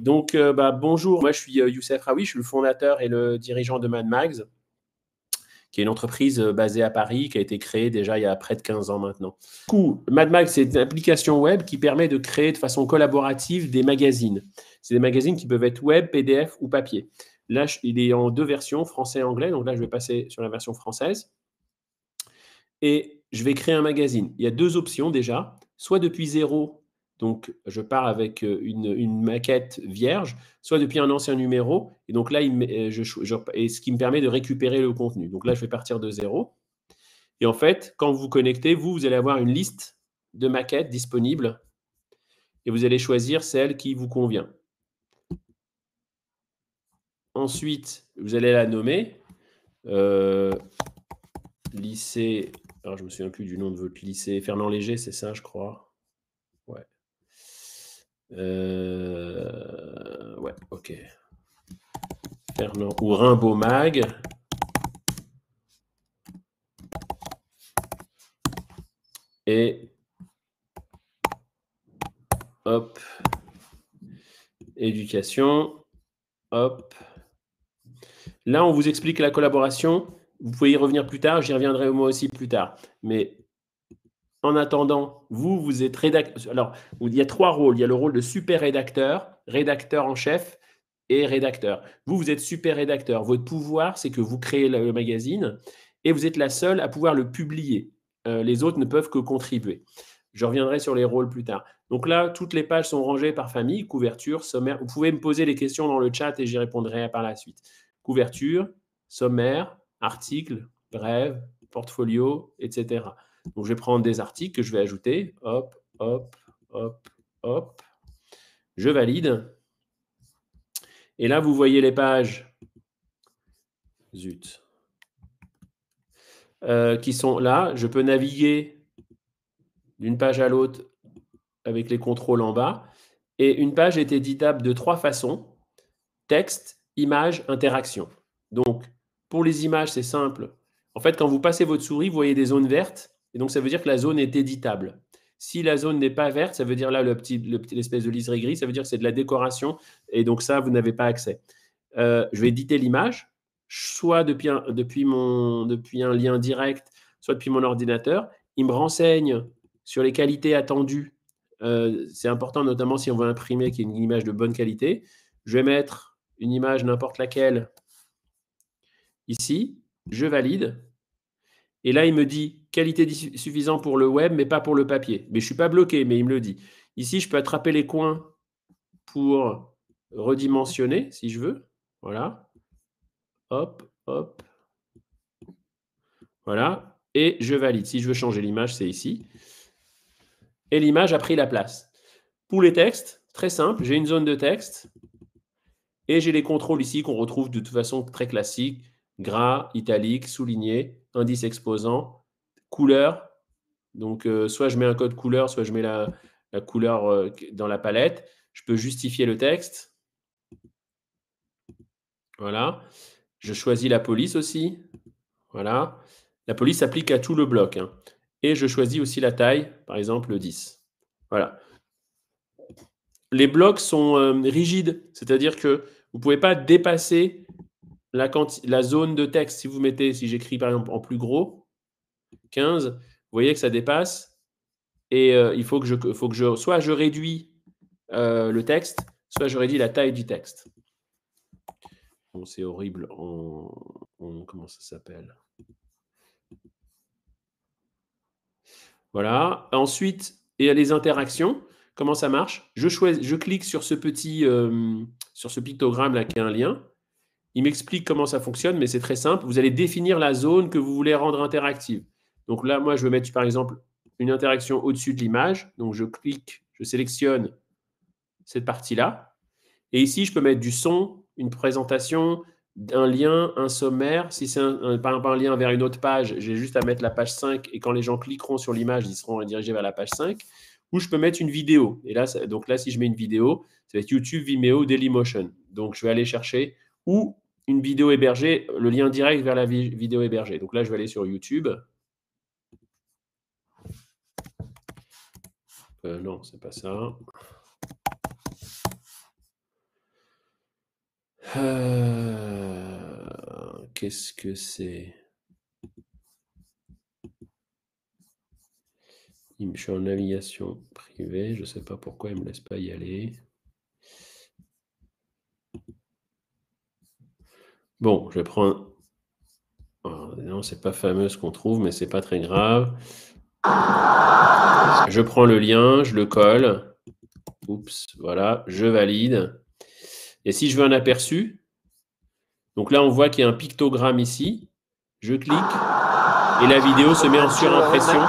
Donc, euh, bah, bonjour, moi je suis euh, Youssef Raoui, je suis le fondateur et le dirigeant de Mad Mags, qui est une entreprise euh, basée à Paris, qui a été créée déjà il y a près de 15 ans maintenant. Du coup, Mad Mags, c'est une application web qui permet de créer de façon collaborative des magazines. C'est des magazines qui peuvent être web, PDF ou papier. Là, il est en deux versions, français et anglais, donc là je vais passer sur la version française. Et je vais créer un magazine. Il y a deux options déjà, soit depuis zéro, donc, je pars avec une, maquette vierge, soit depuis un ancien numéro. Et donc là, et ce qui me permet de récupérer le contenu. Donc là, je vais partir de zéro. Et en fait, quand vous connectez, vous, vous allez avoir une liste de maquettes disponibles. Et vous allez choisir celle qui vous convient. Ensuite, vous allez la nommer. lycée. Alors, je me souviens plus du nom de votre lycée. Fernand Léger, c'est ça, je crois. Euh, ouais, ok. Fernand ou Rimbaud Mag. Et hop. Éducation. Hop. Là, on vous explique la collaboration. Vous pouvez y revenir plus tard. J'y reviendrai moi aussi plus tard. Mais en attendant, vous, vous êtes rédacteur. Alors, il y a trois rôles. Il y a le rôle de super rédacteur, rédacteur en chef et rédacteur. Vous, vous êtes super rédacteur. Votre pouvoir, c'est que vous créez le magazine et vous êtes la seule à pouvoir le publier. Euh, les autres ne peuvent que contribuer. Je reviendrai sur les rôles plus tard. Donc là, toutes les pages sont rangées par famille, couverture, sommaire. Vous pouvez me poser les questions dans le chat et j'y répondrai par la suite. Couverture, sommaire, article, brève, portfolio, etc. Donc, je vais prendre des articles que je vais ajouter. Hop, hop, hop, hop. Je valide. Et là, vous voyez les pages. Zut. Euh, qui sont là. Je peux naviguer d'une page à l'autre avec les contrôles en bas. Et une page est éditable de trois façons. Texte, image, interaction. Donc, pour les images, c'est simple. En fait, quand vous passez votre souris, vous voyez des zones vertes. Et donc, ça veut dire que la zone est éditable. Si la zone n'est pas verte, ça veut dire là, l'espèce de liseré gris, ça veut dire que c'est de la décoration. Et donc, ça, vous n'avez pas accès. Euh, je vais éditer l'image, soit depuis un, depuis, mon, depuis un lien direct, soit depuis mon ordinateur. Il me renseigne sur les qualités attendues. Euh, c'est important, notamment si on veut imprimer qui est une image de bonne qualité. Je vais mettre une image n'importe laquelle ici. Je valide. Et là, il me dit qualité suffisante pour le web, mais pas pour le papier. Mais je ne suis pas bloqué, mais il me le dit. Ici, je peux attraper les coins pour redimensionner, si je veux. Voilà. Hop, hop. Voilà. Et je valide. Si je veux changer l'image, c'est ici. Et l'image a pris la place. Pour les textes, très simple, j'ai une zone de texte et j'ai les contrôles ici qu'on retrouve de toute façon très classique gras, italique, souligné, indice exposant, couleur. Donc, euh, soit je mets un code couleur, soit je mets la, couleur euh, dans la palette. Je peux justifier le texte. Voilà. Je choisis la police aussi. Voilà. La police s'applique à tout le bloc. Hein. Et je choisis aussi la taille, par exemple 10. Voilà. Les blocs sont euh, rigides, c'est-à-dire que vous ne pouvez pas dépasser la, zone de texte, si vous mettez, si j'écris par exemple en plus gros, 15, vous voyez que ça dépasse. Et euh, il faut que, je, faut que je, soit je réduis euh, le texte, soit je réduis la taille du texte. Bon, c'est horrible en, Comment ça s'appelle? Voilà. Ensuite, il y a les interactions. Comment ça marche? Je, choisis, je clique sur ce petit euh, sur ce pictogramme là qui a un lien. Il m'explique comment ça fonctionne, mais c'est très simple. Vous allez définir la zone que vous voulez rendre interactive. Donc là, moi, je vais mettre par exemple une interaction au-dessus de l'image. Donc je clique, je sélectionne cette partie-là. Et ici, je peux mettre du son, une présentation, un lien, un sommaire. Si c'est un, exemple un lien vers une autre page, j'ai juste à mettre la page 5 et quand les gens cliqueront sur l'image, ils seront dirigés vers la page 5. Ou je peux mettre une vidéo. Et là, donc là, si je mets une vidéo, ça va être YouTube, Vimeo, Dailymotion. Donc je vais aller chercher ou une vidéo hébergée, le lien direct vers la vidéo hébergée. Donc là, je vais aller sur YouTube. Euh, non, c'est pas ça. Euh, qu'est-ce que c'est? Je suis en navigation privée, je ne sais pas pourquoi il me laisse pas y aller. Bon, je vais prendre. Oh, non, c'est pas fameux ce qu'on trouve, mais c'est pas très grave. Je prends le lien, je le colle. Oups, voilà, je valide. Et si je veux un aperçu, donc là, on voit qu'il y a un pictogramme ici. Je clique et la vidéo se met en surimpression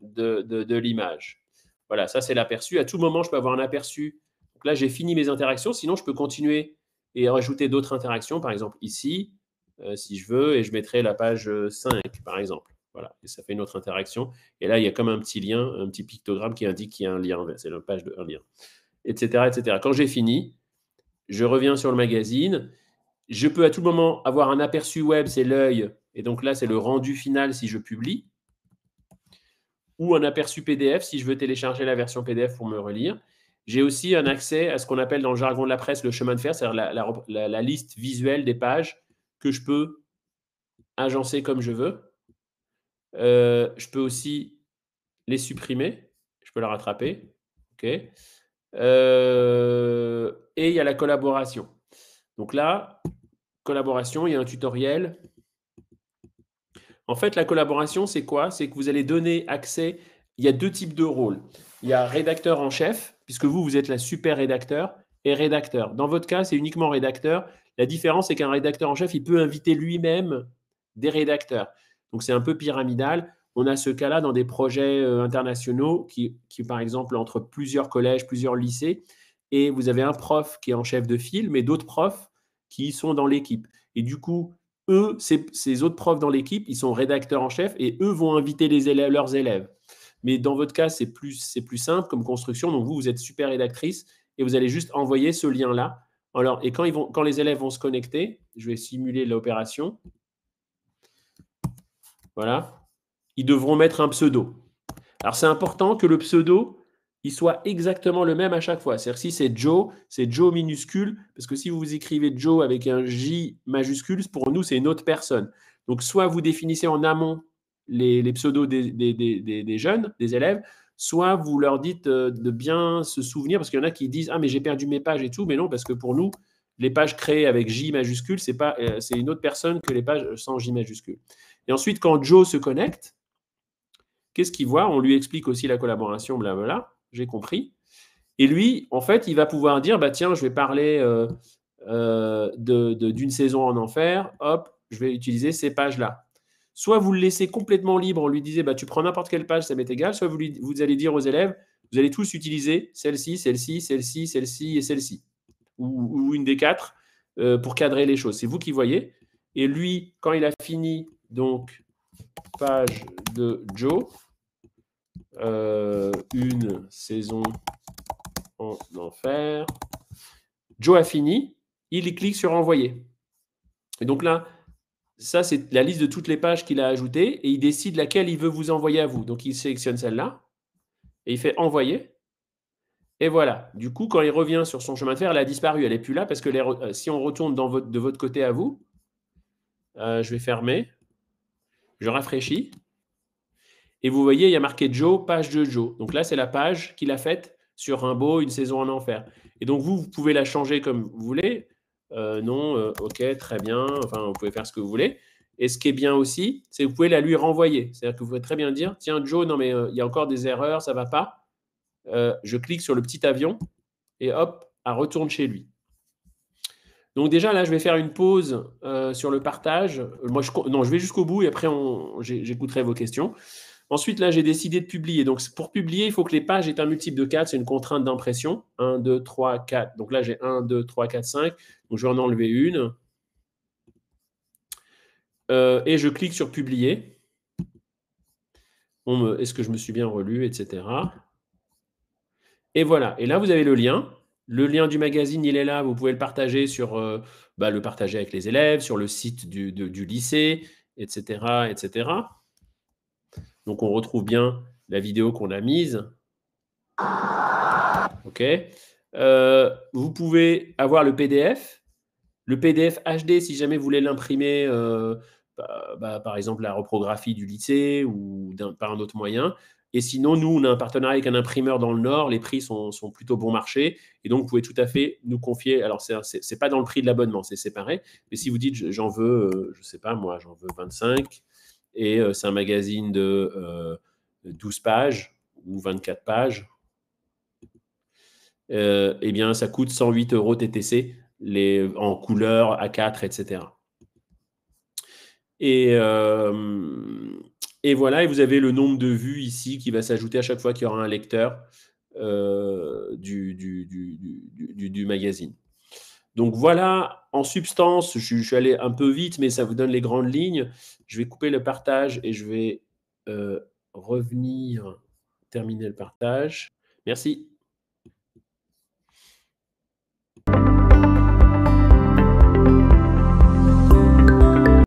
de, de, l'image. Voilà, ça c'est l'aperçu. À tout moment, je peux avoir un aperçu là, j'ai fini mes interactions. Sinon, je peux continuer et rajouter d'autres interactions. Par exemple, ici, euh, si je veux, et je mettrai la page 5, par exemple. Voilà, et ça fait une autre interaction. Et là, il y a comme un petit lien, un petit pictogramme qui indique qu'il y a un lien. C'est la page de un lien, etc., etc. Quand j'ai fini, je reviens sur le magazine. Je peux à tout moment avoir un aperçu web, c'est l'œil. Et donc là, c'est le rendu final si je publie. Ou un aperçu PDF si je veux télécharger la version PDF pour me relire. J'ai aussi un accès à ce qu'on appelle dans le jargon de la presse le chemin de fer, c'est-à-dire la, liste visuelle des pages que je peux agencer comme je veux. Euh, je peux aussi les supprimer. Je peux la rattraper. Euh, et il y a la collaboration. Donc là, collaboration, il y a un tutoriel. En fait, la collaboration, c'est quoi? C'est que vous allez donner accès. Il y a deux types de rôles. Il y a rédacteur en chef puisque vous, vous êtes la super rédacteur et rédacteur. Dans votre cas, c'est uniquement rédacteur. La différence, c'est qu'un rédacteur en chef, il peut inviter lui-même des rédacteurs. Donc, c'est un peu pyramidal. On a ce cas-là dans des projets euh, internationaux qui, par exemple, entre plusieurs collèges, plusieurs lycées, et vous avez un prof qui est en chef de file, mais d'autres profs qui sont dans l'équipe. Et du coup, eux, ces, autres profs dans l'équipe, ils sont rédacteurs en chef et eux vont inviter leurs élèves. Mais dans votre cas, c'est plus, plus simple comme construction. Donc, vous, vous êtes super rédactrice et vous allez juste envoyer ce lien-là. Alors, et quand, ils vont, quand les élèves vont se connecter, je vais simuler l'opération. Voilà. Ils devront mettre un pseudo. Alors, c'est important que le pseudo, il soit exactement le même à chaque fois. C'est-à-dire si c'est Joe, c'est Joe minuscule, parce que si vous écrivez Joe avec un J majuscule, pour nous, c'est une autre personne. Donc, soit vous définissez en amont les, pseudos des, jeunes, des élèves, soit vous leur dites euh, de bien se souvenir, parce qu'il y en a qui disent Ah, mais j'ai perdu mes pages et tout, mais non, parce que pour nous, les pages créées avec J majuscule, c'est euh, une autre personne que les pages sans J majuscule. Et ensuite, quand Joe se connecte, qu'est-ce qu'il voit? On lui explique aussi la collaboration, blablabla, j'ai compris. Et lui, en fait, il va pouvoir dire bah tiens, je vais parler euh, d'une saison en enfer, hop, je vais utiliser ces pages-là. Soit vous le laissez complètement libre, on lui disait bah, tu prends n'importe quelle page, ça m'est égal. Soit vous, vous allez dire aux élèves vous allez tous utiliser celle-ci, celle-ci, celle-ci, celle-ci et celle-ci, ou, une des quatre euh, pour cadrer les choses. C'est vous qui voyez. Et lui, quand il a fini, donc, page de Joe, euh, une saison en enfer. Joe a fini, il clique sur envoyer. Et donc là, ça, c'est la liste de toutes les pages qu'il a ajoutées et il décide laquelle il veut vous envoyer à vous. Donc, il sélectionne celle-là et il fait envoyer. Et voilà. Du coup, quand il revient sur son chemin de fer, elle a disparu. Elle n'est plus là parce que euh, si on retourne de votre côté à vous, euh, je vais fermer. Je rafraîchis. Et vous voyez, il y a marqué Joe, page de Joe. Donc là, c'est la page qu'il a faite sur Rimbaud, une saison en enfer. Et donc, vous, vous pouvez la changer comme vous voulez. Euh, non, euh, ok, très bien, enfin, vous pouvez faire ce que vous voulez. Et ce qui est bien aussi, c'est que vous pouvez la lui renvoyer. C'est-à-dire que vous pouvez très bien dire, tiens, Joe, non, mais euh, il y a encore des erreurs, ça ne va pas. je clique sur le petit avion et hop, elle retourne chez lui. Donc déjà, là, je vais faire une pause sur le partage. Moi, non, je vais jusqu'au bout et après, j'écouterai vos questions. Ensuite, là, j'ai décidé de publier. Donc, pour publier, il faut que les pages aient un multiple de 4. C'est une contrainte d'impression. 1, 2, 3, 4. Donc là, j'ai 1, 2, 3, 4, 5. Donc, je vais en enlever une. Euh, et je clique sur publier. Est-ce que je me suis bien relu, etc. Et voilà. Et là, vous avez le lien. Le lien du magazine, il est là. Vous pouvez le partager sur, euh, bah, le partager avec les élèves, sur le site du, lycée, etc., etc. Donc, on retrouve bien la vidéo qu'on a mise. OK. Euh, vous pouvez avoir le PDF. Le PDF HD, si jamais vous voulez l'imprimer, euh, bah, bah, par exemple la reprographie du lycée ou par un autre moyen. Et sinon, nous, on a un partenariat avec un imprimeur dans le Nord. Les prix sont, plutôt bon marché. Et donc, vous pouvez tout à fait nous confier. Alors, ce n'est pas dans le prix de l'abonnement, c'est séparé. Mais si vous dites, j'en veux, euh, je ne sais pas, moi, j'en veux 25. Et euh, c'est un magazine de 12 pages ou 24 pages. eh bien, ça coûte 108 euros TTC en couleur A4, etc. Et, euh, voilà, et vous avez le nombre de vues ici qui va s'ajouter à chaque fois qu'il y aura un lecteur euh, du, du, du, magazine. Donc voilà, en substance, je, suis allé un peu vite, mais ça vous donne les grandes lignes. Je vais couper le partage et je vais euh, revenir terminer le partage. Merci.